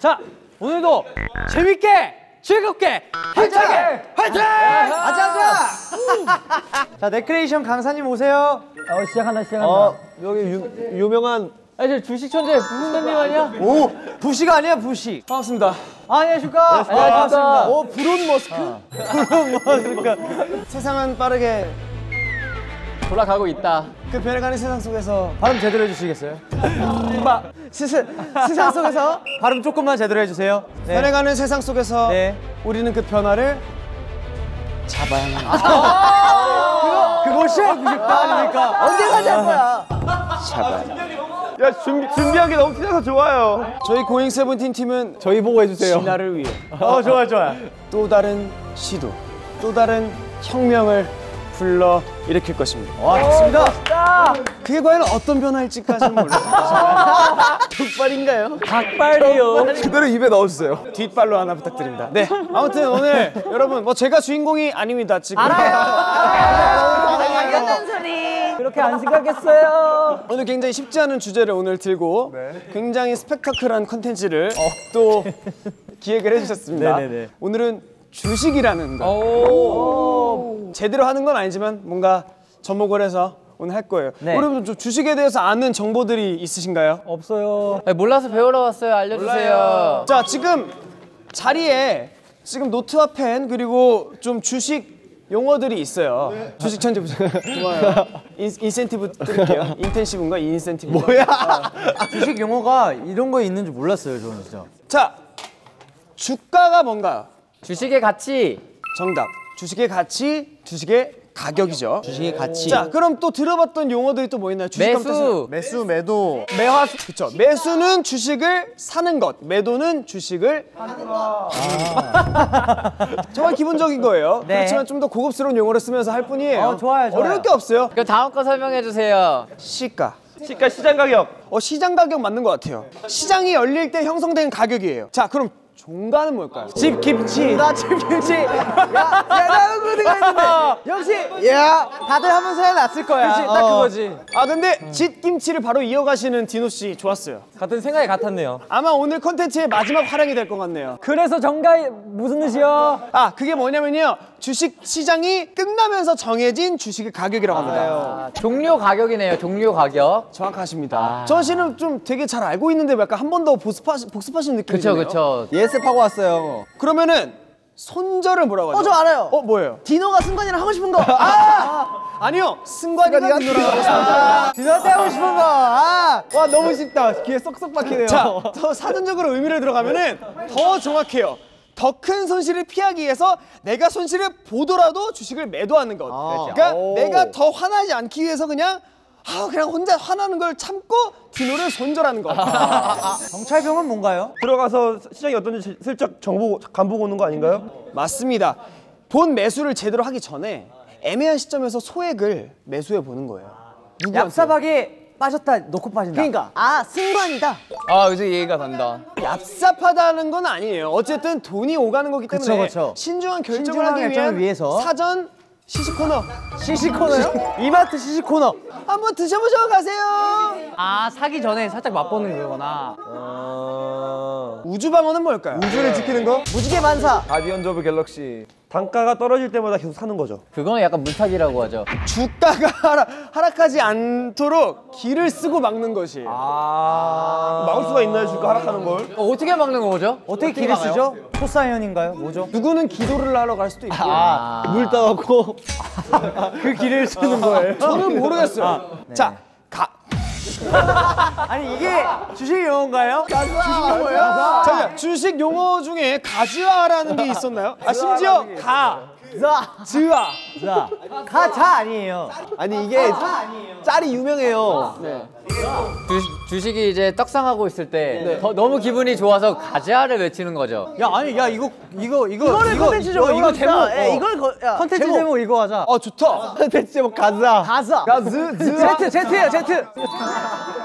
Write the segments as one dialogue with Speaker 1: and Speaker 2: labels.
Speaker 1: 자, 오늘도 재밌게, 즐겁게, 힘차게, 화이팅! 아자, 아자! 자, 레크레이션 강사님 오세요. 어, 시작한다, 시작한다.
Speaker 2: 어, 여기 유, 유명한
Speaker 1: 아, 저 주식 천재 부선님 아니야?
Speaker 2: 오 부시가 아니야 부시. 반갑습니다.
Speaker 1: 아, 안녕하십니까? 안녕하십니까?
Speaker 2: 오 브론 머스크. 브론 머스크. 세상은 빠르게
Speaker 1: 돌아가고 있다.
Speaker 2: 그 변해가는 세상 속에서
Speaker 1: 발음 제대로 해주시겠어요?
Speaker 2: 마, 세상, 세상 속에서
Speaker 1: 발음 조금만 제대로 해주세요. 네.
Speaker 2: 변해가는 세상 속에서
Speaker 1: 네.
Speaker 2: 우리는 그 변화를 잡아야 합니다.
Speaker 1: 그것이 90도 아닙니까?
Speaker 2: 언제까지 할 거야?
Speaker 3: 야 준비, 준비한 게 너무 티나서 좋아요.
Speaker 2: 저희 고잉 세븐틴 팀은
Speaker 1: 저희 보고 해주세요.
Speaker 2: 진화를 위해
Speaker 1: 어, 좋아요, 좋아요.
Speaker 2: 또 다른 시도, 또 다른 혁명을 불러 일으킬 것입니다.
Speaker 1: 와, 좋습니다.
Speaker 2: 그게 과연 어떤 변화일지까지는 모르겠어요. 족발인가요?
Speaker 1: 닭발이요.
Speaker 2: 그대로 입에 넣어주세요. 뒷발로 하나 부탁드립니다. 네. 아무튼 오늘 여러분 뭐 제가 주인공이 아닙니다. 지금.
Speaker 4: 당연한 소리.
Speaker 1: 그렇게 안 생각했어요.
Speaker 2: 오늘 굉장히 쉽지 않은 주제를 오늘 들고 굉장히 스펙타클한 컨텐츠를 또 기획을 해주셨습니다.
Speaker 1: 네네네.
Speaker 2: 오늘은 주식이라는 거. 제대로 하는 건 아니지만 뭔가 접목을 해서 오늘 할 거예요.
Speaker 1: 네.
Speaker 2: 여러분 좀 주식에 대해서 아는 정보들이 있으신가요?
Speaker 1: 없어요.
Speaker 5: 몰라서 배우러 왔어요. 알려주세요.
Speaker 2: 자 지금 자리에 지금 노트와 펜 그리고 좀 주식 용어들이 있어요. 주식 천재 부장. 좋아요. 인, 인센티브 드릴게요. intensive인가 인센티브. 뭐야?
Speaker 1: 주식 용어가 이런 거 있는 줄 몰랐어요, 저는 진짜.
Speaker 2: 자 주가가 뭔가요?
Speaker 5: 주식의 가치.
Speaker 2: 정답. 주식의 가치, 주식의 가격이죠.
Speaker 1: 주식의 가치.
Speaker 2: 자 그럼 또 들어봤던 용어들이 또 뭐 있나요? 주식
Speaker 5: 매수.
Speaker 2: 매수, 매도, 매화수. 그렇죠. 매수는 주식을 사는 것, 매도는 주식을 하는 것. 정말 기본적인 거예요.
Speaker 1: 네.
Speaker 2: 그렇지만 좀 더 고급스러운 용어를 쓰면서 할 뿐이에요.
Speaker 1: 어, 좋아요, 좋아요.
Speaker 2: 어려울 게 없어요.
Speaker 5: 그럼 다음 거 설명해 주세요.
Speaker 2: 시가.
Speaker 3: 시가 시장 가격.
Speaker 2: 어 시장 가격 맞는 것 같아요. 시장이 열릴 때 형성된 가격이에요. 자 그럼 종가는 뭘까요? 집 김치. 나 집 김치. 야, 야 나는 그 생각했는데. 역시. 야, 다들 하면서 해놨을 거야.
Speaker 1: 그치, 딱 그거지.
Speaker 2: 아 근데 집 김치를 바로 이어가시는 디노 씨 좋았어요.
Speaker 1: 같은 생각이 같았네요.
Speaker 2: 아마 오늘 컨텐츠의 마지막 활약이 될 것 같네요.
Speaker 1: 그래서 정가이 무슨 뜻이요?
Speaker 2: 아 그게 뭐냐면요. 주식 시장이 끝나면서 정해진 주식의 가격이라고 합니다.
Speaker 5: 아, 종료 가격이네요. 종료 가격.
Speaker 2: 정확하십니다. 저 씨는 좀 되게 잘 알고 있는데 약간 한 번 더 복습하시, 복습하시는 느낌이
Speaker 5: 그쵸
Speaker 2: 드네요.
Speaker 5: 그쵸.
Speaker 1: 예습하고 왔어요.
Speaker 2: 그러면은 손절을 뭐라고 하죠?
Speaker 4: 어, 저 알아요.
Speaker 2: 어 뭐예요?
Speaker 4: 디노가 승관이랑 하고 싶은 거.
Speaker 2: 아니요 승관이가 디노라고 하셨습니다.
Speaker 1: 디너트 하고 싶은 거. 아,
Speaker 2: 와 너무 쉽다. 귀에 쏙쏙 박히네요. 자, 더 사전적으로 의미를 들어가면은 더 정확해요. 더 큰 손실을 피하기 위해서 내가 손실을 보더라도 주식을 매도하는 것. 그러니까 내가 더 화나지 않기 위해서 그냥 아 그냥 혼자 화나는 걸 참고 디노를 손절하는 것.
Speaker 1: 정찰병은 뭔가요?
Speaker 3: 들어가서 시장이 어떤지 슬쩍 정보 간보고 오는 거 아닌가요?
Speaker 2: 맞습니다. 본 매수를 제대로 하기 전에 애매한 시점에서 소액을 매수해 보는 거예요.
Speaker 1: 얍삽하게 빠졌다 놓고 빠진다.
Speaker 2: 그러니까
Speaker 4: 아, 승관이다.
Speaker 5: 아 요새 이해가 간다.
Speaker 2: 얍삽하다는 건 아니에요. 어쨌든 돈이 오가는 거기 때문에
Speaker 1: 그쵸, 그쵸.
Speaker 2: 신중한 결정을
Speaker 1: 신중한
Speaker 2: 하기 위한
Speaker 1: 위해서.
Speaker 2: 사전 시식 코너
Speaker 1: 시식 코너요? 이마트 시식 코너.
Speaker 2: 한번 드셔보셔 가세요.
Speaker 5: 아 사기 전에 살짝 맛보는 거구나.
Speaker 2: 우주방어는 뭘까요?
Speaker 3: 우주를 지키는 거?
Speaker 4: 무지개 반사.
Speaker 3: Guardians of Galaxy. 단가가 떨어질 때마다 계속 사는 거죠.
Speaker 5: 그건 약간 물타기라고 하죠.
Speaker 2: 주가가 하락, 하락하지 않도록 기를 쓰고 막는 것이.
Speaker 3: 아. 막을 수가 있나요? 주가 하락하는 걸?
Speaker 5: 어, 어떻게 막는 거죠?
Speaker 1: 어떻게 기를 쓰죠? 초사이언인가요? 뭐죠?
Speaker 2: 누구는 기도를 하러 갈 수도 있고.
Speaker 5: 아,
Speaker 1: 물 떠갖고 그 기를 쓰는 거예요.
Speaker 2: 저는 모르겠어요. 자, 가.
Speaker 1: 아니 이게 주식 용어인가요?
Speaker 2: 주식 용어예요? 자, 주식 용어 중에 가즈아라는 게 있었나요? 아, 심지어 가,
Speaker 1: 자,
Speaker 2: 즈아.
Speaker 1: 자, 가자 아니에요.
Speaker 2: 아니 이게 짤이 유명해요.
Speaker 5: 주, 주식이 이제 떡상하고 있을 때 더, 너무 기분이 좋아서 가자를 외치는 거죠.
Speaker 1: 야 아니 야 이거 이거 이거
Speaker 4: 이거 컨텐츠
Speaker 1: 이거, 이거 제목
Speaker 4: 예,
Speaker 1: 어.
Speaker 4: 이걸 거, 야,
Speaker 1: 컨텐츠 제목. 이거 하자.
Speaker 2: 어, 좋다.
Speaker 1: 컨텐츠 제목 가자.
Speaker 4: 가사.
Speaker 2: 가즈, 즈.
Speaker 1: 제트 제트예요 제트.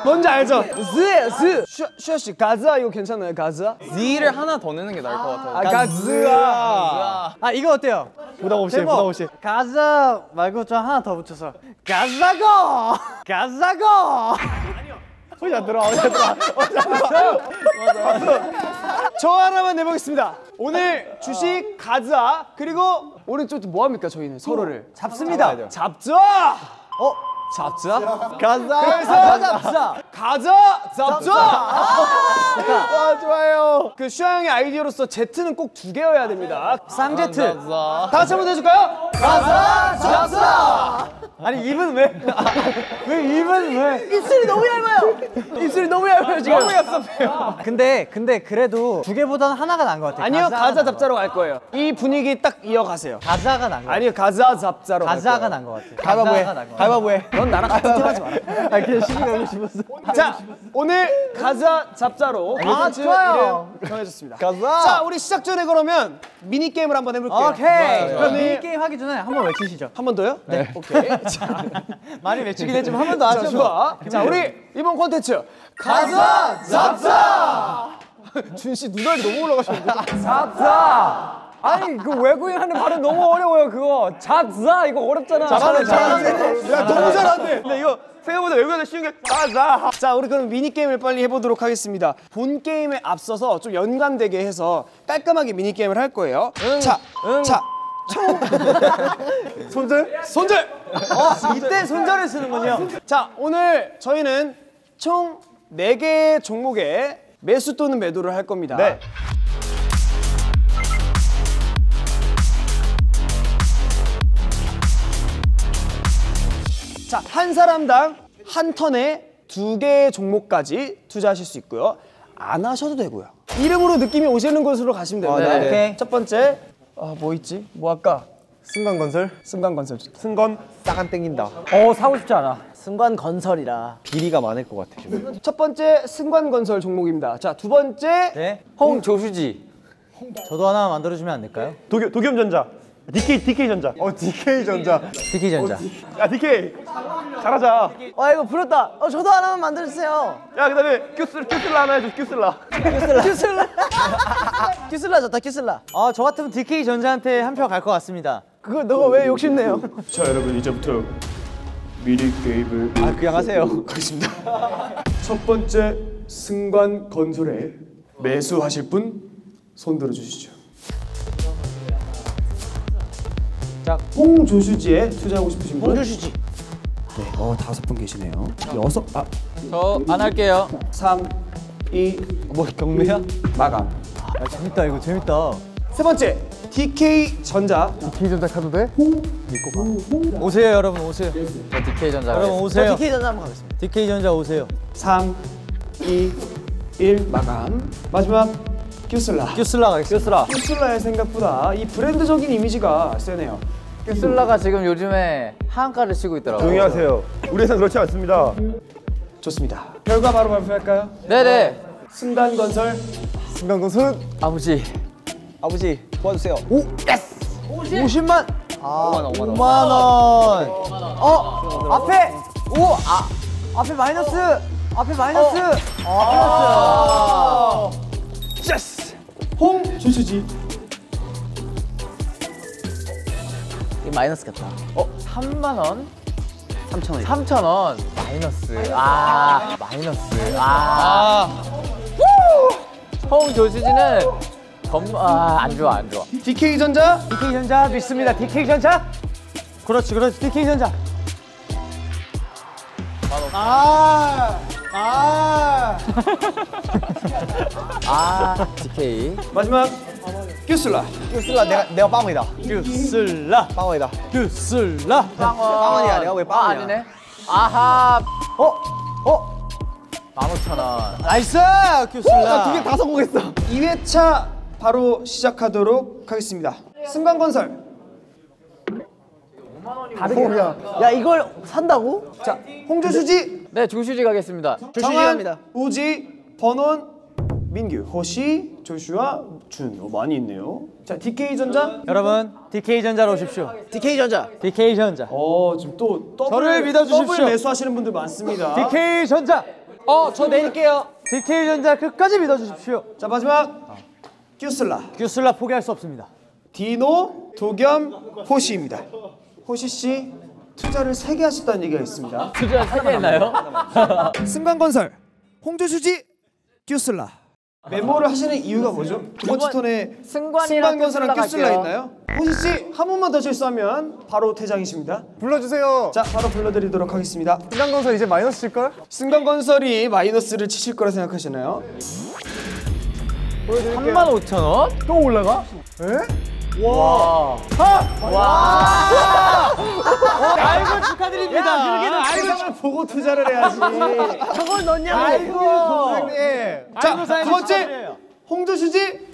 Speaker 2: 뭔지 알죠? 즈, 즈. 슈, 슈아 씨, 가즈아 이거 괜찮아요? 가즈아?
Speaker 3: Z를 하나 더 넣는 게 나을 것 같아요.
Speaker 2: 아, 가즈아.
Speaker 1: 아 이거 어때요?
Speaker 3: 부담 없이
Speaker 1: 제목
Speaker 3: 부담 없이.
Speaker 1: 가자 말고 좀 하나 더 붙여서 가자고 가자고
Speaker 3: 소리 안 들어. 어디 안 들어.
Speaker 2: 저 하나만 내보겠습니다. 오늘 주식 가즈아 그리고 오른쪽 뭐 합니까 저희는 서로를
Speaker 1: 잡습니다.
Speaker 2: 잡자. 어? 잡자? 가자. 그래서 잡자. 가자. 잡자. 와 좋아요. 그 슈아 형의 아이디어로서 Z는 꼭 두 개여야 됩니다.
Speaker 1: 쌍제트
Speaker 2: 다 같이 한번 해줄까요? 가자. 잡자.
Speaker 1: 아니 입은 왜? 왜 입은 왜?
Speaker 4: 입술이 너무 얇아요.
Speaker 2: 입술이 너무 얇아요 지금. 너무 얍삽해요.
Speaker 1: 근데 근데 그래도 두 개보다는 하나가 나은 것 같아요.
Speaker 2: 아니요
Speaker 1: 가자가
Speaker 2: 가자
Speaker 1: 것
Speaker 2: 잡자로 갈 거예요. 이 분위기 딱 이어가세요.
Speaker 1: 가자가 것 같아요.
Speaker 2: 아니요 가자 잡자로 갈
Speaker 1: 가자가. 나은 것 같아요.
Speaker 2: 가위바위보 해.
Speaker 1: 가자가 나은 것 같아요.
Speaker 2: 가위바위보 해. 넌 나랑 같은 팀 하지 마라.
Speaker 1: 아 그냥 시기 너무 싶었어.
Speaker 2: 자, 오늘 가자 잡자로 아,
Speaker 1: 좋아요.
Speaker 2: 정해졌습니다. 가자. 자, 우리 시작 전에 그러면 미니 게임을 한번 해볼게요.
Speaker 1: 오케이.
Speaker 2: 그럼
Speaker 1: 그럼 미니 게임 하기 전에 한번 외치시죠.
Speaker 2: 한 번 더요? 네. 오케이. 자,
Speaker 1: 많이 외치긴 했지만 한 번더
Speaker 2: 자,
Speaker 1: 하죠.
Speaker 2: 좋아. 자, 우리 이번 콘텐츠 가자 잡자. 준씨 눈알이 너무 올라가셨는데.
Speaker 1: 아니 그 외국인 하는 발음 너무 어려워요 그거. 잡자 이거 어렵잖아.
Speaker 2: 잘하네, 잘하네. 야, 너무 잘하네.
Speaker 3: 근데 이거 생각보다 외국에서 쉬운 게 가자.
Speaker 2: 자, 우리 그럼 미니 게임을 빨리 해보도록 하겠습니다. 본 게임에 앞서서 좀 연관되게 해서 깔끔하게 미니 게임을 할 거예요. 자, 자, 총 손절, 손절.
Speaker 1: 이때 손절을 쓰는군요.
Speaker 2: 자, 오늘 저희는 총 4개의 종목에 매수 또는 매도를 할 겁니다.
Speaker 3: 네.
Speaker 2: 자, 한 사람당 한 턴에 두 개의 종목까지 투자하실 수 있고요. 안 하셔도 되고요. 이름으로 느낌이 오시는 곳으로 가시면 됩니다.
Speaker 1: 네. 오케이.
Speaker 2: 첫 번째, 아, 뭐 있지? 뭐 할까?
Speaker 3: 승관건설.
Speaker 2: 승관건설 좋다.
Speaker 3: 승건 싸간 땡긴다.
Speaker 1: 어 사고 싶지 않아.
Speaker 4: 순간 건설이라.
Speaker 3: 비리가 많을 것 같아. 지금.
Speaker 2: 첫 번째 승관건설 종목입니다. 자, 두 번째
Speaker 1: 네.
Speaker 5: 홍조수지.
Speaker 1: 저도 하나 만들어주면 안 될까요?
Speaker 3: 도겸 도겸전자. DK DK 전자. 어 DK 전자.
Speaker 1: DK 전자.
Speaker 3: 야 DK 잘하자.
Speaker 4: 와 이거 부럽다. 어 저도 하나만 만들어주세요.
Speaker 3: 야 그다음에 큐슬 큐슬라 하나 해줘 큐슬라.
Speaker 4: 큐슬라. 큐슬라 좋다 큐슬라.
Speaker 1: 아저 같으면 DK 전자한테 한 표 갈 것 같습니다.
Speaker 2: 그거 너가 왜 욕심내요?
Speaker 6: 자 여러분 이제부터 미니 게임을
Speaker 3: 아 그냥 하세요.
Speaker 6: 하겠습니다. 첫 번째 승관 건설에 매수하실 분 손들어 주시죠. 자, 홍조슈지에 투자하고 싶으신 분?
Speaker 4: 홍조슈지.
Speaker 6: 네, 어 다섯 분 계시네요. 여섯, 아,
Speaker 5: 저 안 할게요.
Speaker 6: 3, 2,
Speaker 3: 뭐 경매야?
Speaker 6: 마감.
Speaker 1: 야 재밌다 이거 재밌다.
Speaker 2: 세 번째, DK 전자.
Speaker 3: DK 전자 카드 돼?
Speaker 1: 오세요 여러분 오세요.
Speaker 5: 저 DK 전자.
Speaker 1: 여러분. 오세요.
Speaker 4: 저 DK 전자 한번 가겠습니다.
Speaker 1: DK 전자 오세요.
Speaker 6: 3, 2, 1 마감. 마지막 큐슬라.
Speaker 1: 큐슬라 가겠습니다.
Speaker 2: 큐슬라의 생각보다 이 브랜드적인 이미지가 세네요.
Speaker 5: 큐슬라가 지금 요즘에 하한가를 치고 있더라고요.
Speaker 3: 조용히 하세요. 우리 회사 그렇지 않습니다.
Speaker 2: 좋습니다. 결과 바로 발표할까요?
Speaker 5: 네네.
Speaker 2: 승관건설
Speaker 3: 승관건설
Speaker 5: 아버지.
Speaker 3: 아버지 도와주세요.
Speaker 1: 50 만. 아 5만 원. 5만 원. 어 앞에 오 아 앞에 마이너스. 앞에 마이너스. 아 플러스.
Speaker 6: 홍조슈지.
Speaker 4: 이 마이너스 같다.
Speaker 5: 어 3만 원? 3천 원. 3천 원. 마이너스. 아 마이너스. 아. 홍 조수지는 검아안 좋아 안 좋아.
Speaker 2: DK 전자.
Speaker 1: DK 전자 믿습니다. DK 전자. 그렇지 그렇지 DK 전자. 아. 아.
Speaker 5: 아 DK.
Speaker 2: 마지막 규슬라.
Speaker 3: 규슬라 내가 내가 빵원이다.
Speaker 1: 규슬라.
Speaker 3: 빵원이다.
Speaker 1: 규슬라.
Speaker 3: 빵원이야. 내가
Speaker 5: 왜아
Speaker 3: 빵원이야?
Speaker 5: 아니네. 아하
Speaker 1: 어? 어?
Speaker 5: 15,000원.
Speaker 1: nice 규슬라.
Speaker 2: 두개 다 성공했어. 2회차 바로 시작하도록 하겠습니다. 승관건설.
Speaker 4: 야 이걸 산다고?
Speaker 2: 자, 홍조슈지,
Speaker 5: 네 조슈지 가겠습니다.
Speaker 2: 정한, 우지, 버논, 민규, 호시, 조슈아, 준. 어, 많이 있네요. 자, DK 전자.
Speaker 1: 여러분 DK 전자로 오십시오.
Speaker 4: DK 전자.
Speaker 1: DK 전자.
Speaker 2: 어, 지금 또 더블,
Speaker 1: 저를 믿어주십시오.
Speaker 2: 더블 매수하시는 분들 많습니다.
Speaker 1: DK 전자.
Speaker 2: 어, 저 내릴게요.
Speaker 1: DK전자 끝까지 믿어주십시오.
Speaker 2: 자, 마지막 규슬라.
Speaker 1: 규슬라 포기할 수 없습니다.
Speaker 2: 디노, 도겸, 호시입니다. 호시 씨 투자를 세 개 하셨다는 얘기가 있습니다.
Speaker 5: 투자 세개 했나요?
Speaker 2: 승관건설, 홍조수지, 큐슬라. 메모를 하시는 이유가 뭐죠? 두 번째 턴에
Speaker 5: 승관이랑
Speaker 2: 승관건설랑
Speaker 5: 갈게요.
Speaker 2: 있나요? 호시 씨 한 번만 더 실수하면 바로 퇴장이십니다.
Speaker 3: 불러주세요.
Speaker 2: 자, 바로 불러드리도록 하겠습니다.
Speaker 3: 승강건설 이제 마이너스 칠걸?
Speaker 2: 승관건설이 마이너스를 치실 거라 생각하시나요?
Speaker 5: 3만 5천 원?
Speaker 3: 또 올라가?
Speaker 1: 아이고 축하드립니다.
Speaker 2: 야, 세상을 보고 투자를 해야지.
Speaker 1: 저걸 넣냐고. 아이고.
Speaker 2: 자, 두 번째 홍조수지.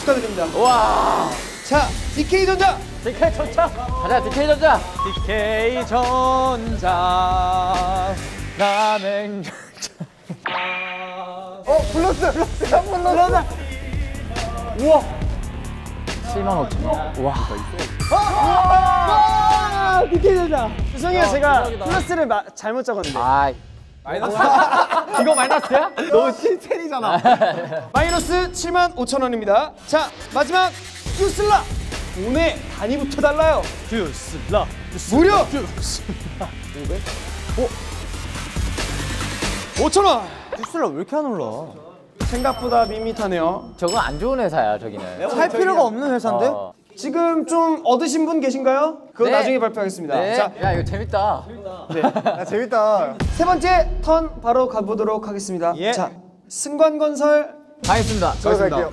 Speaker 2: 축하드립니다.
Speaker 5: 와.
Speaker 2: 자, DK전자.
Speaker 5: DK 전자. 가자 DK 전자.
Speaker 1: DK전자 남행.
Speaker 3: 어 플러스 플러스 한번 넣었어.
Speaker 5: 7만 5천 원. 와.
Speaker 2: 아, DK전자. 죄송해요, 제가 플러스를 마, 잘못 적었는데.
Speaker 5: 아이. 마이너스. 이거 마이너스야?
Speaker 3: 너 칠텐이잖아.
Speaker 2: 마이너스 7만 5천 원입니다. 자, 마지막 큐슬라. 돈의 단위부터 달라요.
Speaker 1: 규슬라.
Speaker 2: 무려 5천 원.
Speaker 1: 규슬라 왜 이렇게 안 올라?
Speaker 2: 생각보다 밋밋하네요.
Speaker 5: 저건 안 좋은 회사야 저기는.
Speaker 1: 살 필요가 없는 회사인데?
Speaker 5: 어.
Speaker 2: 지금 좀 얻으신 분 계신가요? 그거
Speaker 5: 네.
Speaker 2: 나중에 발표하겠습니다.
Speaker 5: 네.
Speaker 2: 자,
Speaker 5: 야 이거 재밌다.
Speaker 3: 야 재밌다.
Speaker 2: 세 번째 턴 바로 가보도록 하겠습니다.
Speaker 1: 예.
Speaker 2: 자, 승관건설
Speaker 5: 가겠습니다.
Speaker 3: 저 갈게요.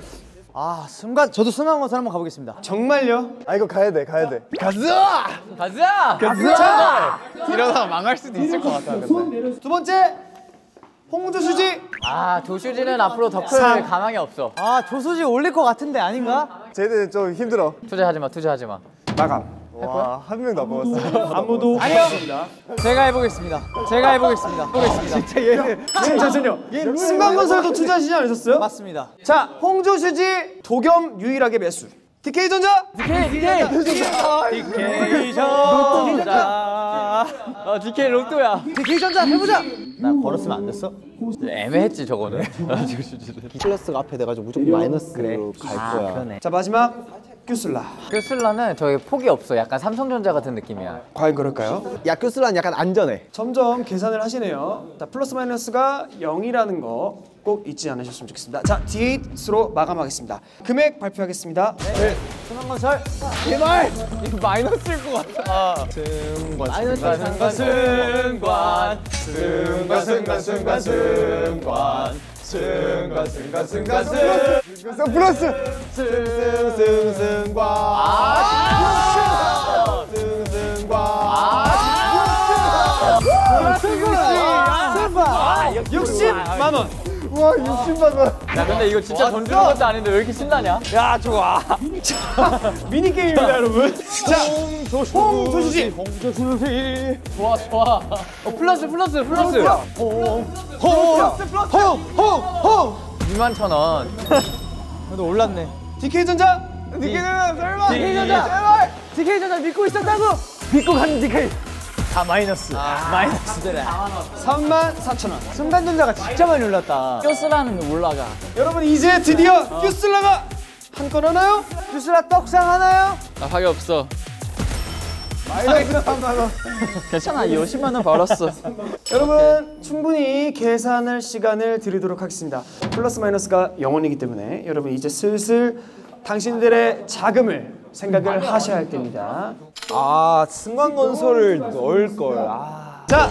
Speaker 1: 아 순간 저도 순간건설 한번 가보겠습니다.
Speaker 2: 정말요?
Speaker 3: 아 이거 가야 돼 가야 돼.
Speaker 5: 가자.
Speaker 3: 이러다 망할 수도 있을 것 같아. 근데.
Speaker 2: 두 번째 홍조수지
Speaker 5: 아 조슈지는 앞으로 더클
Speaker 2: 삼.
Speaker 5: 가망이 없어.
Speaker 1: 아 조수지 올릴 것 같은데 아닌가?
Speaker 3: 쟤들 좀 힘들어.
Speaker 5: 투자하지 마. 투자하지 마.
Speaker 2: 마감.
Speaker 3: 와한 명도 안 먹었어.
Speaker 2: 아무도 없습니다.
Speaker 1: 제가 해보겠습니다. 제가 해보겠습니다. 해보겠습니다.
Speaker 2: 지금 잠시만요. 승관건설도 투자하시지 않으셨어요?
Speaker 1: 맞습니다.
Speaker 2: 자, 홍조수지 도겸 유일하게 매수. DK전자
Speaker 5: DK DK.
Speaker 1: DK전자.
Speaker 5: 어 DK 로또야.
Speaker 1: DK전자 해보자. 나 걸었으면 안 됐어?
Speaker 5: 애매했지 저거는.
Speaker 4: 플러스가 앞에 돼가지고 무조건 마이너스로 갈 거야.
Speaker 2: 자 마지막 큐슬라.
Speaker 5: 큐슬라는 저기 폭이 없어. 약간 삼성전자 같은 느낌이야.
Speaker 2: 과연 그럴까요?
Speaker 4: 야 교수란 약간 안전해.
Speaker 2: 점점 계산을 하시네요. 자 플러스 마이너스가 0이라는 거 꼭 잊지 않으셨으면 좋겠습니다. 자 D8으로 마감하겠습니다. 금액 발표하겠습니다.
Speaker 1: 순간건설.
Speaker 5: 마이너스일 것 같아.
Speaker 1: 마이너스
Speaker 5: 승관 승관
Speaker 3: 승관 승관 승관 승관 승관 승가 승가 승가 승 플러스
Speaker 2: 승승승승과 승승과 승승과 60만 원
Speaker 3: 와 60만 원.
Speaker 5: 야 근데 이거 진짜 돈 주는 것도 아닌데 왜 이렇게 신나냐?
Speaker 2: 야 좋아. 미니 게임입니다 여러분. 자 홍조슈지.
Speaker 5: 좋아 좋아. 어 플러스 플러스 플러스.
Speaker 2: 홍 홍홍
Speaker 5: 2만 천 원.
Speaker 1: 그래도 올랐네.
Speaker 2: DK전자
Speaker 3: 니게는 설마.
Speaker 1: DK전자. DK전자 믿고 있었다고. 믿고 가는 DK. 다 마이너스. 마이너스 되네.
Speaker 2: 3만 4천 원.
Speaker 1: 승관전자가 진짜 많이 올랐다.
Speaker 5: 규슬라는 올라가.
Speaker 2: 여러분 이제 드디어 큐슬라가 한 건 하나요?
Speaker 1: 규슬라 떡상 하나요?
Speaker 5: 나 파기 없어.
Speaker 3: 마이너스 3만 원.
Speaker 5: 괜찮아 50만 원 벌었어.
Speaker 2: 여러분 충분히 계산할 시간을 드리도록 하겠습니다. 플러스 마이너스가 0원이기 때문에 여러분 이제 슬슬 당신들의 자금을 생각을 하셔야 할 때입니다.
Speaker 4: 아 승관건설을 넣을 걸. 아.
Speaker 2: 자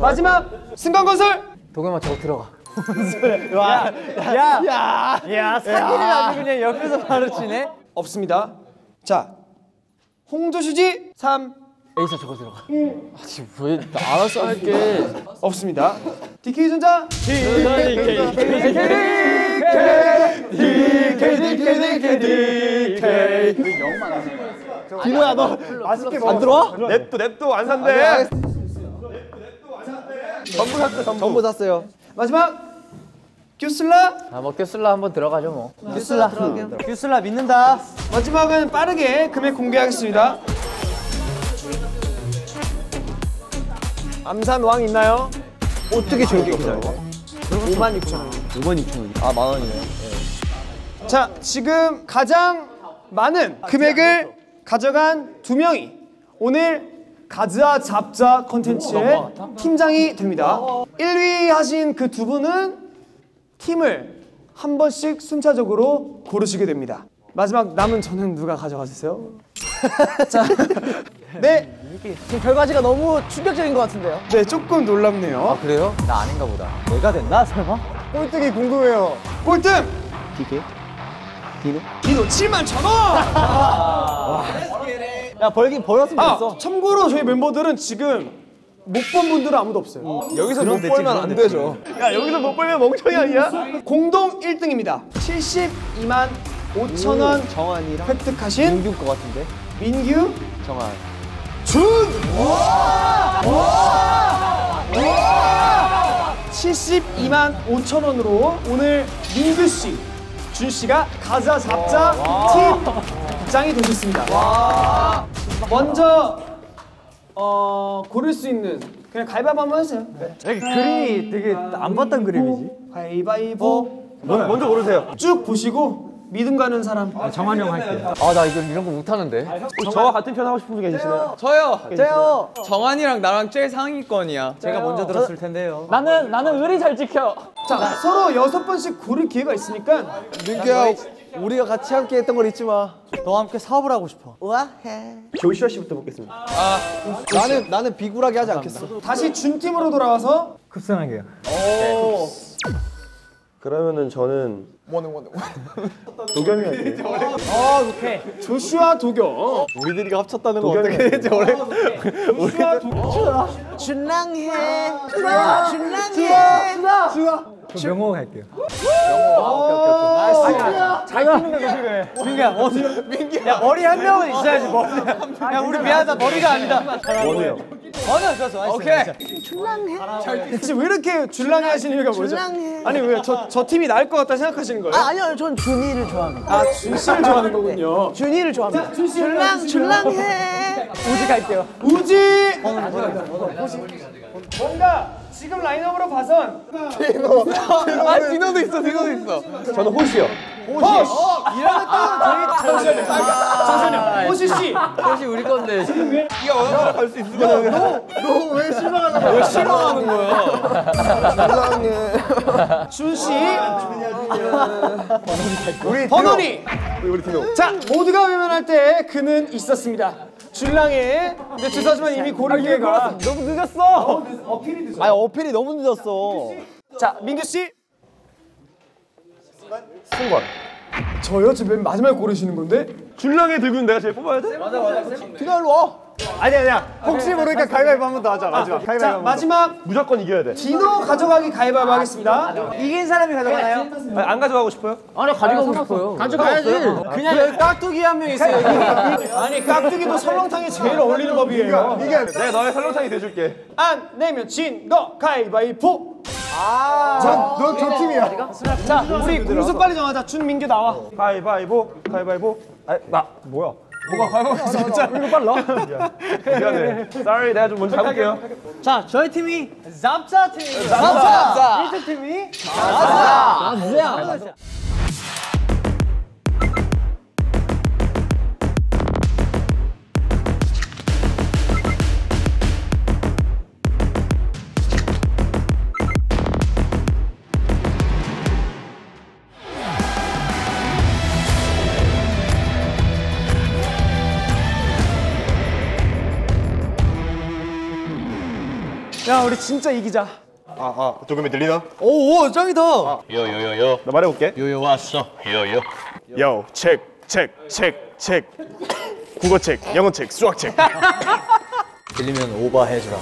Speaker 2: 마지막 승관건설
Speaker 5: 도겸아 저거 들어가.
Speaker 1: 야, 야, 야, 사기를 아주 그냥 옆에서 바로 치네.
Speaker 2: 없습니다. 자 홍조슈지 3
Speaker 5: 에이사 저거 들어가. 아 지금 왜 알아서 할게.
Speaker 2: 없습니다. DK전자
Speaker 3: 디노야 너 맛있게. 안 들어와? 냅도 냅도 안 산대. 전부 샀어 전부.
Speaker 4: 전부 샀어요.
Speaker 2: 마지막 큐슬라
Speaker 5: 아뭐 껴슬라 한번 들어가죠 뭐.
Speaker 1: 규슬라, 규슬라 믿는다.
Speaker 2: 마지막은 빠르게 금액 공개하겠습니다.
Speaker 3: 암산 왕 있나요?
Speaker 1: 어떻게 저렇게 기다려?
Speaker 2: 5만 6천 원.
Speaker 1: 5만 6천 원. 아, 만 원이네.
Speaker 2: 자, 지금 가장 많은 금액을 가져간 두 명이 오늘 가즈아 잡자 컨텐츠의 팀장이 됩니다. 1위 하신 그 두 분은 팀을 한 번씩 순차적으로 고르시게 됩니다. 마지막 남은 저는 누가 가져가주세요? 자, 네,
Speaker 1: 지금 결과지가 너무 충격적인 것 같은데요?
Speaker 2: 네 조금 놀랍네요.
Speaker 5: 그래요? 나 아닌가 보다.
Speaker 1: 내가 됐나 설마? 꼴등이 궁금해요.
Speaker 2: 꼴등
Speaker 1: 디게? 디노?
Speaker 2: 디노 7만 천 원.
Speaker 1: 야 벌긴 벌었으면
Speaker 2: 아,
Speaker 1: 됐어.
Speaker 2: 참고로 저희 멤버들은 지금 못 본 분들은 아무도 없어요.
Speaker 3: 여기서 못 벌면 안 되죠. 야 여기서 못 벌면 멍청이 아니야?
Speaker 2: 공동 1등입니다. 72만 5천 원
Speaker 1: 정한이랑
Speaker 2: 획득하신
Speaker 1: 민규 것 같은데?
Speaker 2: 민규
Speaker 1: 정한.
Speaker 2: 준! 72만 5천 원으로 오늘 민규 씨, 준 씨가 가자 잡자 팀장이 되셨습니다. 먼저 어, 고를 수 있는 그냥 가위바위보 한번 해주세요.
Speaker 1: 그림이 되게 안 봤던 그림이지.
Speaker 2: 가위바위보
Speaker 3: 먼저 고르세요.
Speaker 2: 쭉 보시고 믿음 가는 사람.
Speaker 1: 정한 형 할게요.
Speaker 5: 아, 나 이거 이런 거 못하는데.
Speaker 3: 저와 같은 편 하고 싶은 분 계시나요?
Speaker 7: 저요.
Speaker 1: 제요.
Speaker 7: 정한이랑 나랑 제일 상위권이야.
Speaker 1: 제가 먼저 들었을 텐데요.
Speaker 7: 나는 나는 의리 잘 지켜.
Speaker 2: 자 서로 여섯 번씩 고를 기회가 있으니까
Speaker 1: 민규야, 우리가 같이 함께 했던 걸 잊지 마. 너와 함께 사업을 하고 싶어. 우아해.
Speaker 3: 조슈아 씨부터 보겠습니다.
Speaker 1: 나는 나는 비굴하게 하지 않겠어.
Speaker 2: 다시 준 팀으로 돌아와서
Speaker 1: 급선하게요.
Speaker 3: 그러면은 저는 뭐는 뭐는 도겸이 할게요.
Speaker 2: 조슈아 도겸.
Speaker 1: 우리들이가 합쳤다는 거 어떻게 되지? 원래
Speaker 2: 조슈아 도겸.
Speaker 1: 준랑해. 준랑. 준랑해. 명호 할게요. 잘 끊는 거 그래. 민규야, 어디? 민규. 야 머리 한 명은 있어야지 머리. 야 우리 미안하다 머리가 아니다.
Speaker 3: 원우요.
Speaker 1: 어느 좋았어. 오케이.
Speaker 2: 대체 왜 이렇게 줄랑해 하시는 이유가 뭐죠? 아니 왜 저 저 팀이 나을 것 같다 생각하시는 거예요?
Speaker 1: 아, 아니요, 전 준이를 좋아합니다.
Speaker 2: 아, 준 씨를 좋아하는 거군요.
Speaker 1: 준이를 좋아합니다. 줄랑 줄랑해. 우지 갈게요.
Speaker 2: 우지. 뭔가 지금 라인업으로 봐선
Speaker 7: 아 디노도 있어, 디노도 있어.
Speaker 3: 저는 호시요.
Speaker 2: 잠시만요. 호시 씨.
Speaker 5: 혹시 우리 건데.
Speaker 3: 갈수 있으면
Speaker 2: 준 씨. 우리 번원이.
Speaker 3: 우리 팀
Speaker 2: 자, 모두가 외면할 때 그는 있었습니다. 줄랑해. 근데 죄송하지만 이미 고를 기회가
Speaker 1: 너무 늦었어. 아니 어필이 너무 늦었어.
Speaker 2: 자, 민규 씨.
Speaker 3: 승관.
Speaker 2: 저요? 저맨 마지막에 고르시는 건데?
Speaker 3: 줄랑에 들고 있는 내가 제일 뽑아야 돼?
Speaker 1: 그냥 일로 와.
Speaker 3: 아니 아니야. 혹시 모르니까 가위바위보 한 번 더 하자. 마지막.
Speaker 2: 자,
Speaker 3: 가위바위보.
Speaker 2: 마지막
Speaker 3: 무조건 이겨야 돼.
Speaker 2: 디노 가져가기 가위바위보 하겠습니다.
Speaker 1: 이긴 사람이 가져가나요?
Speaker 3: 아니, 안 가져가고 싶어요?
Speaker 5: 아니, 가져가고 싶어요.
Speaker 1: 가져가야지. 그냥 여기 깍두기 한 명 있어요. 여기.
Speaker 2: 아니, 깍두기도 설렁탕에 제일 어울리는 법이에요.
Speaker 3: 내가 너의 설렁탕이 돼줄게.
Speaker 2: 안 내면 진거 가위바위보.
Speaker 1: 넌저 팀이야.
Speaker 2: 자, 우리 공수 빨리 정하자. 준민규 나와.
Speaker 3: 가위바위보. 가위바위보. 아, 나 뭐야?
Speaker 2: 뭐가 가위바위보 진짜 이거 빨라.
Speaker 3: 미안해. Sorry, 내가 좀 먼저 가볼게요.
Speaker 1: 자, 저희 팀이 잡자 팀. 잡자. 1등 팀이 잡자. 잡자.
Speaker 2: 우리 진짜 이기자.
Speaker 3: 아, 아, 조금이 들리나?
Speaker 1: 오, 오, 짱이다.
Speaker 8: 요요요요
Speaker 3: 나 말해볼게.
Speaker 8: 요요 왔어 요요
Speaker 3: 요, 책, 책, 책, 책. 국어 책, 영어 책, 수학 책.
Speaker 1: 들리면 오버 해주라.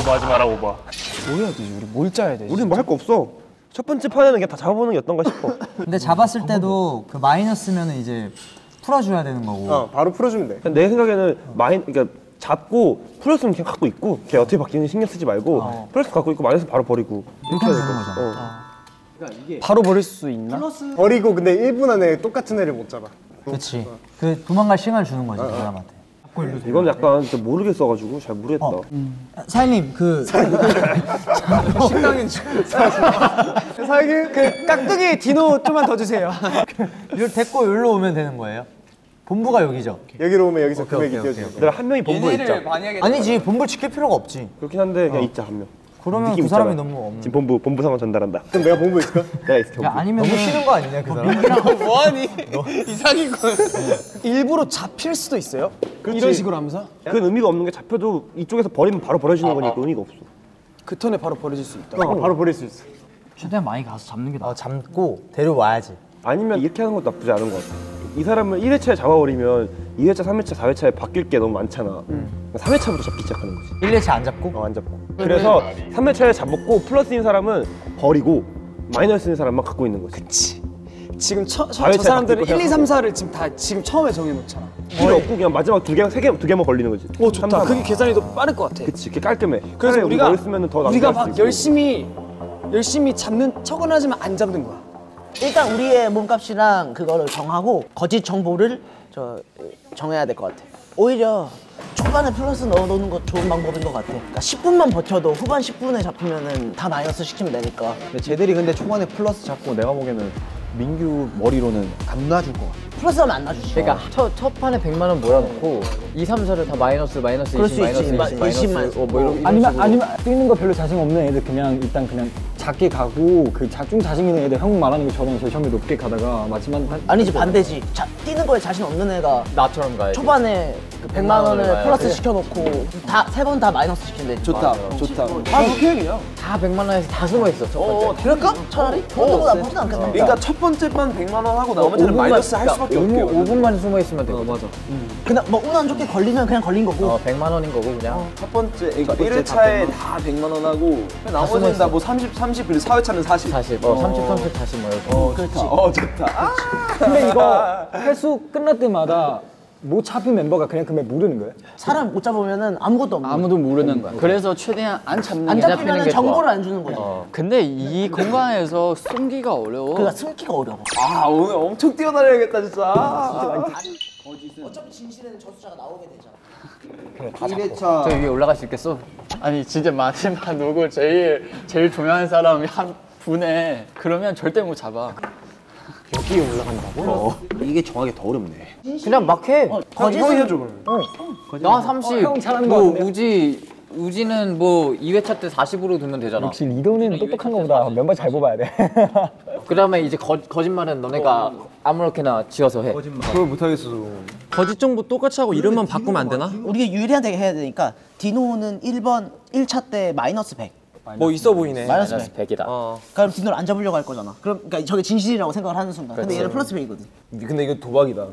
Speaker 3: 오버하지 마라, 오버.
Speaker 2: 뭐 해야 되지? 우리 뭘 짜야 되지?
Speaker 3: 우리는 뭐할 거 없어. 첫 번째 판에는 그냥 다 잡아보는 게 어떤가 싶어.
Speaker 9: 근데 잡았을 때도 그 마이너스면은 이제 풀어줘야 되는 거고.
Speaker 3: 어, 바로 풀어주면 돼. 내 생각에는 마인, 그러니까 잡고 플러스는 그냥 갖고 있고 걔 어떻게 바뀌는지 신경 쓰지 말고 플러스 갖고 있고 마이너스 바로 버리고
Speaker 9: 이렇게 하면 되는 거잖아.
Speaker 3: 어.
Speaker 2: 바로 버릴 수 있나?
Speaker 4: 버리고 근데 1분 안에 똑같은 애를 못 잡아.
Speaker 9: 그렇지. 그 도망갈 시간을 주는 거지 그 사람한테.
Speaker 3: 이건 약간 진짜 모르겠어가지고 잘 모르겠다.
Speaker 9: 사장님 그
Speaker 2: 사장님 그 깍두기 디노 좀만 더 주세요.
Speaker 9: 이걸 데리고 여기로 오면 되는 거예요? 본부가 여기죠?
Speaker 4: 여기로 오면 여기서 금액이 띄워지는
Speaker 3: 내가 한 명이 본부에 있자.
Speaker 9: 아니지 본부 지킬 필요가 없지.
Speaker 3: 그렇긴 한데 그냥 있자 한 명.
Speaker 9: 그러면 두 사람이
Speaker 3: 있잖아.
Speaker 9: 너무 없는.
Speaker 3: 지금 본부 본부 상황 전달한다.
Speaker 4: 그럼 내가 본부에 있을까?
Speaker 3: 내가 있을게.
Speaker 9: 야 아니면 너무 싫은 거 아니냐 그 사람?
Speaker 7: 뭐하니? 이상인 거.
Speaker 2: 일부러 잡힐 수도 있어요. 이런 식으로 하면서
Speaker 3: 그건 의미가 없는 게 잡혀도 이쪽에서 버리면 바로 버려지는 거니까 의미가 없어.
Speaker 2: 그 턴에 바로 버려질 수 있다.
Speaker 4: 어, 바로 버릴 수 있어.
Speaker 9: 최대한 많이 가서 잡는 게 나. 어, 잡고 데려와야지.
Speaker 3: 아니면 이렇게 하는 것도 나쁘지 않은 것 같아. 이 사람을 1회차에 잡아버리면 2회차, 3회차, 4회차에 바뀔 게 너무 많잖아. 3회차부터 잡기 시작하는 거지.
Speaker 9: 1회차 안 잡고?
Speaker 3: 어, 안 잡고. 그래서 3회차에 잡았고 플러스인 사람은 버리고 마이너스인 사람만 갖고 있는 거지.
Speaker 2: 그치. 지금 처, 저, 저 사람들은
Speaker 3: 바뀌고
Speaker 2: 1, 2, 3, 4를 지금 다 지금 처음에 정해놓잖아.
Speaker 3: 필요 없고 그냥 마지막 두 개, 세 개, 두 개만 걸리는 거지.
Speaker 2: 오 좋다.
Speaker 3: 삼, 사.
Speaker 2: 그게 계산이 더 빠를 것 같아.
Speaker 3: 그치, 그게 깔끔해.
Speaker 2: 그래서 우리가 우리가 막. 열심히 열심히 잡는 척은 하지만 안 잡는 거야.
Speaker 10: 일단 우리의 몸값이랑 그거를 정하고 거짓 정보를 저 정해야 될 것 같아. 오히려 초반에 플러스 넣어놓는 거 좋은 방법인 것 같아. 그러니까 10분만 버텨도 후반 10분에 잡히면은 다 마이너스 시키면 되니까.
Speaker 4: 근데 쟤들이 근데 초반에 플러스 잡고 내가 보기에는 민규 머리로는 안 놔줄 것 같아.
Speaker 10: 플러스 하면 안 놔주지.
Speaker 5: 그러니까 첫, 첫 판에 100만 원 몰아놓고 2, 3, 4를 다 마이너스 마이너스
Speaker 10: 그럴 20수
Speaker 5: 마이너스
Speaker 10: 있지.
Speaker 5: 20 마이너스
Speaker 10: 20만.
Speaker 5: 어, 뭐 이런 이런
Speaker 11: 아니면
Speaker 5: 식으로.
Speaker 11: 아니면 뛰는 거 별로 자신 없는 애들 그냥 일단 그냥 작게 가고 그좀 자신 있는 애들 형 말하는 것처럼 제일 처음에 높게 가다가 마지막 한
Speaker 10: 아니지 반대지. 자, 뛰는 거에 자신 없는 애가
Speaker 5: 나처럼 가야지
Speaker 10: 초반에 그 100만 원을
Speaker 5: 원을
Speaker 10: 플러스
Speaker 5: 봐야지.
Speaker 10: 시켜놓고 다 세 번 다 마이너스 돼.
Speaker 2: 좋다. 좋다. 다 그렇게 얘기야.
Speaker 5: 다 100만 원에서 다 숨어 있어 첫 번째
Speaker 10: 그럴까? 차라리? 그것도 나쁘진 않겠다.
Speaker 2: 그러니까 첫 번째만 100만 원 하고 나머지는 마이너스 할 수밖에 없게.
Speaker 5: 5분만 숨어 있으면 돼 맞아
Speaker 10: 근데 뭐운 안 좋게 걸리면 그냥 걸린 거고.
Speaker 5: 어 100만 원인 거고 그냥
Speaker 2: 첫 번째 그러니까 1회차에 다 100만 원 하고 나머지는 다뭐 30, 30 그리고 4회차는 40.
Speaker 5: 40 어, 30, 30 다시 뭐 이렇게
Speaker 2: 어, 그렇지. 어, 좋다. 아,
Speaker 11: 근데 이거 회수 끝날 때마다 못 잡힌 멤버가 그냥 그날 모르는 거예요?
Speaker 10: 사람 못 잡으면은 아무것도 없는 거야.
Speaker 7: 아무도 모르는 거야. 그래서 최대한 안 잡는 안게
Speaker 10: 잡히면 정보를 안 주는 거지.
Speaker 7: 근데 이 공간에서 숨기가 어려워.
Speaker 10: 그러니까 숨기가 어려워.
Speaker 2: 아, 오늘 엄청 뛰어다녀야겠다, 진짜.
Speaker 10: 어차피 진실에는 저수자가 나오게 되잖아.
Speaker 2: 1회차.
Speaker 5: 저 위에 올라갈 수 있겠어?
Speaker 7: 아니 진짜 마지막 누구 제일 제일 중요한 사람이 한 분에 그러면 절대 못 잡아.
Speaker 4: 이게 정하기 더 어렵네.
Speaker 5: 그냥 막해
Speaker 10: 거짓은
Speaker 2: 형이 해줘, 그러면.
Speaker 5: 나 30,
Speaker 11: 형 잘하는 거
Speaker 5: 뭐? 우지 우지는 뭐 2회차 때 40으로 두면 되잖아
Speaker 11: 역시 리더는 똑똑한 거보다 멤버 잘 뽑아야 돼.
Speaker 5: 그 다음에 이제 거, 거짓말은 너네가 아무렇게나 지어서 해
Speaker 4: 그걸 못 하겠어.
Speaker 12: 거짓 정보 똑같이 하고 이름만 바꾸면 안 되나?
Speaker 10: 우리가 유리하게 해야 되니까 디노는 1번 1차 때 마이너스 100.
Speaker 12: 뭐 있어 보이네.
Speaker 10: 마이너스
Speaker 5: 마이너스
Speaker 10: 100.
Speaker 5: 100이다
Speaker 12: 어.
Speaker 10: 그럼 디노를 안 잡으려고 할 거잖아. 그럼 그러니까 저게 진실이라고 생각을 하는 순간. 근데 얘는 플러스 100이거든.
Speaker 4: 근데 이거 도박이다.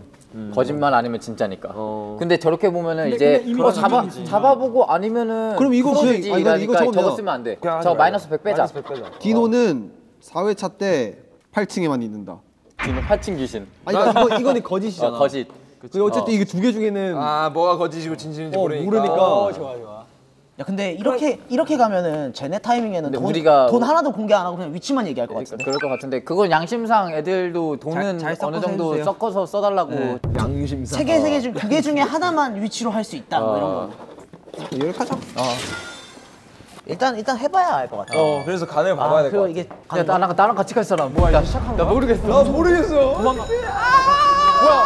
Speaker 5: 거짓말 아니면 진짜니까 근데 저렇게 보면은 이제 어, 잡아, 잡아보고 아니면은
Speaker 4: 그럼 이거
Speaker 5: 풀어주지
Speaker 4: 아니, 나 이거
Speaker 5: 이러니까
Speaker 4: 적으면
Speaker 5: 저거
Speaker 4: 되나?
Speaker 5: 쓰면 안돼
Speaker 3: 그냥 하지
Speaker 5: 저
Speaker 3: 말자.
Speaker 5: 마이너스 100 빼자
Speaker 4: 디노는 4회차 때 8층에만 있는다.
Speaker 5: 지금 파칭 귀신
Speaker 4: 아니 그러니까 이거, 이거는 거짓이잖아.
Speaker 5: 어, 거짓
Speaker 4: 근데 어쨌든 이게 두 개 중에는
Speaker 2: 아, 뭐가 거짓이고 진실인지
Speaker 4: 어,
Speaker 2: 모르니까.
Speaker 4: 모르니까.
Speaker 10: 야 근데 이렇게 이렇게 가면은 쟤네 타이밍에는 돈,
Speaker 5: 우리가-
Speaker 10: 돈 하나도 공개 안 하고 그냥 위치만 얘기할 것
Speaker 5: 그러니까
Speaker 10: 같은데.
Speaker 5: 그럴 것 같은데 그건 양심상 애들도 돈은
Speaker 10: 잘 섞어서
Speaker 5: 어느 정도
Speaker 10: 해주세요.
Speaker 5: 섞어서 써달라고
Speaker 4: 양심상.
Speaker 10: 세 개 세 개 중 두 개 중에 하나만 위치로 할 수 있다. 뭐 이런 거.
Speaker 4: 이렇게 하자.
Speaker 10: 일단 일단 해봐야 알 것 같아.
Speaker 2: 어, 그래서 간을 봐봐야
Speaker 10: 아,
Speaker 2: 될것
Speaker 10: 그리고
Speaker 2: 같아.
Speaker 10: 이게
Speaker 5: 야 나랑 나랑 같이 갈 사람 뭐야 나 시작한 거야? 나 모르겠어
Speaker 2: 나 모르겠어.
Speaker 5: 뭐야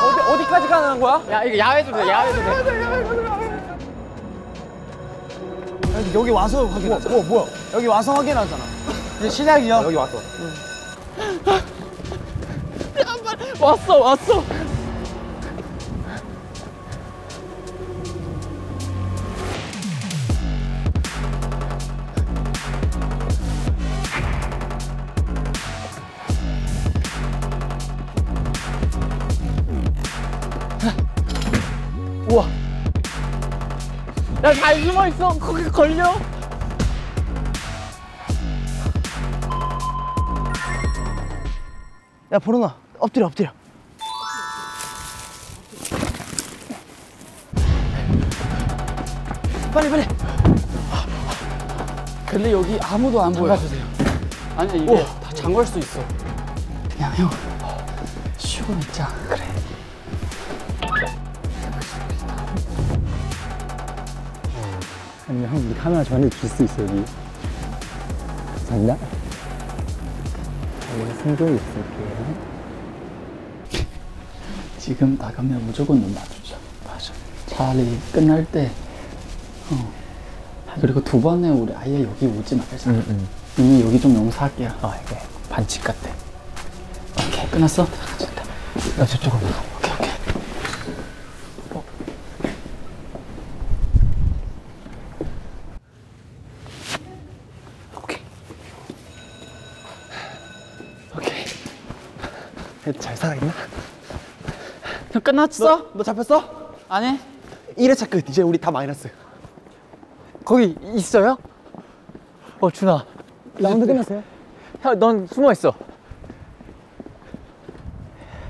Speaker 5: 어디 어디까지 가는 거야? 야 이거 야외도 돼 야외도 돼
Speaker 2: 여기 와서 확인하자. 뭐, 뭐 야? 여기 와서 확인하잖아. 이제 시작이야. 여기 와서.
Speaker 7: 왔어 왔어. 야잘 숨어 있어. 거기 걸려.
Speaker 10: 야 보르나 엎드려 엎드려. 빨리 빨리.
Speaker 7: 근데 여기 아무도 안 보여. 잠가주세요. 아니야 이게 다 잠글 수 있어. 그냥 형 쉬고 있자.
Speaker 13: 아니면 형, 이 카메라 저한테 줄수 있어, 여기. 감사합니다. 여기 승종이 있을게요.
Speaker 14: 지금 나가면 무조건 눈 맞추자. 맞아. 차라리 끝날 때, 어. 아, 그리고 두 번에 우리 아예 여기 오지 말자. 이미 여기 좀 용서할게요. 아, 이게 반칙 같아. 오케이, 끝났어? 들어가자. 나 저쪽으로 가. 오케이, 오케이.
Speaker 4: 애들 잘 살아있나?
Speaker 14: 형 끝났어?
Speaker 4: 너 잡혔어?
Speaker 14: 아니.
Speaker 4: 1회차 끝. 이제 우리 다 마이너스.
Speaker 5: 거기 있어요? 어 준아
Speaker 13: 라운드 끝났어요?
Speaker 5: 형 넌 숨어 있어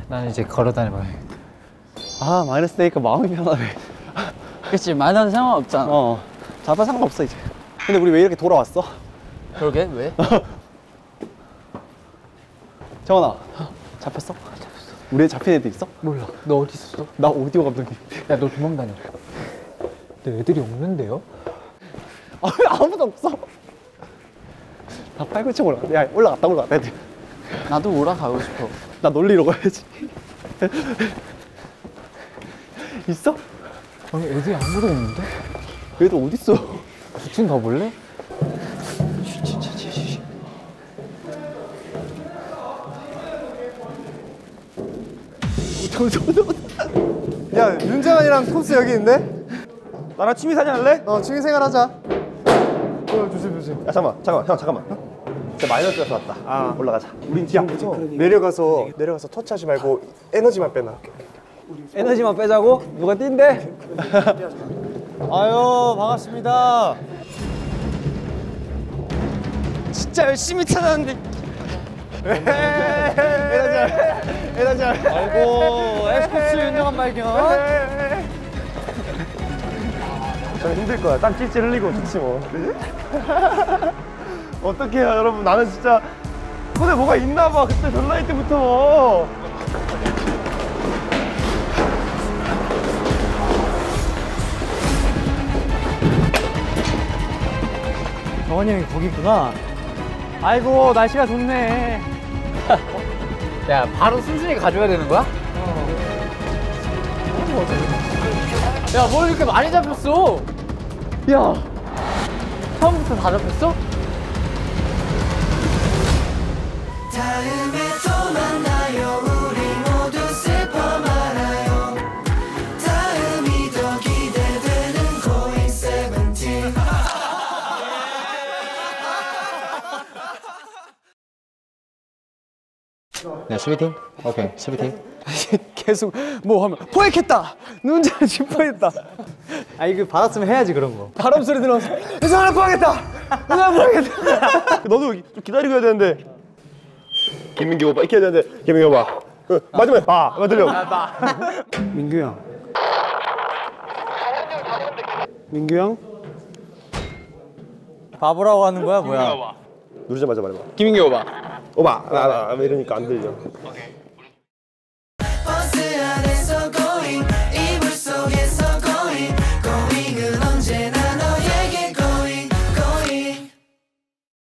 Speaker 5: 나는 이제 걸어 다녀봐야
Speaker 4: 아 마이너스 되니까 마음이 편하네.
Speaker 14: 그치, 말하는 상관없잖아.
Speaker 4: 어. 잡아 상관없어 이제. 근데 우리 왜 이렇게 돌아왔어?
Speaker 5: 그러게 왜?
Speaker 4: 정원아. 잡혔어? 잡혔어. 우리 잡힌 애들 있어?
Speaker 5: 몰라 너 어디 있었어?
Speaker 4: 나 오디오 감독님.
Speaker 5: 야 너 도망다녀 근데 애들이 없는데요?
Speaker 4: 아, 왜 아무도 없어? 다 팔굽혀 올라. 야 올라갔다 올라갔다 애들.
Speaker 14: 나도 올라가고 싶어.
Speaker 4: 나 놀리러 가야지. 있어?
Speaker 5: 아니 애들이 아무도 없는데?
Speaker 4: 얘들 어디 있어?
Speaker 5: 두팀 가볼래?
Speaker 4: 야 윤정환이랑 톱스 여기 있는데?
Speaker 3: 나랑 취미사냥 할래?
Speaker 4: 어 취미생활 하자.
Speaker 3: 어, 조심 조심. 야 잠깐만 잠깐만 형 잠깐만. 진짜 마이너스에서 왔다. 아 올라가자. 우린 지금부터
Speaker 4: 내려가서 내려가서 터치하지 말고 에너지만 빼놔.
Speaker 1: 에너지만 빼자고? 누가 뛴대? 아유 반갑습니다.
Speaker 4: 진짜 열심히 찾았는데. 에너지 에너지.
Speaker 1: 아이고 에스쿱스 윤정한 발견.
Speaker 3: 저 힘들 거야. 땀 찔찔 흘리고 좋지 뭐. 어떡해요 여러분. 나는 진짜 손에 뭐가 있나 봐. 그때 전라이 때부터.
Speaker 1: 정원이 형이 거기 있구나. 아이고 날씨가 좋네.
Speaker 5: 야 바로 순순히 가져야 되는 거야? 야뭘 이렇게 많이 잡혔어? 야 처음부터 다 잡혔어? 네 수비팀? 오케이 수비팀
Speaker 4: 계속 뭐 하면 포획했다. 눈잘 짚어했다.
Speaker 1: 아 이거 받았으면 해야지 그런 거.
Speaker 4: 바람 소리 들어서 윤정환 포획했다. 윤정환 포획했다.
Speaker 3: 너도 좀 기다리고 해야 되는데. 김민기 오빠 이렇게 해야 되는데 김민기 오빠. 그, 마지막에 봐. 봐 들려.
Speaker 4: 민규 형. 민규 형.
Speaker 1: 바보라고 하는 거야 뭐야?
Speaker 3: 누르자마자 말해봐.
Speaker 14: 김인기 오바.
Speaker 3: 오바 아, 아, 아, 이러니까 안 들려. 오케이.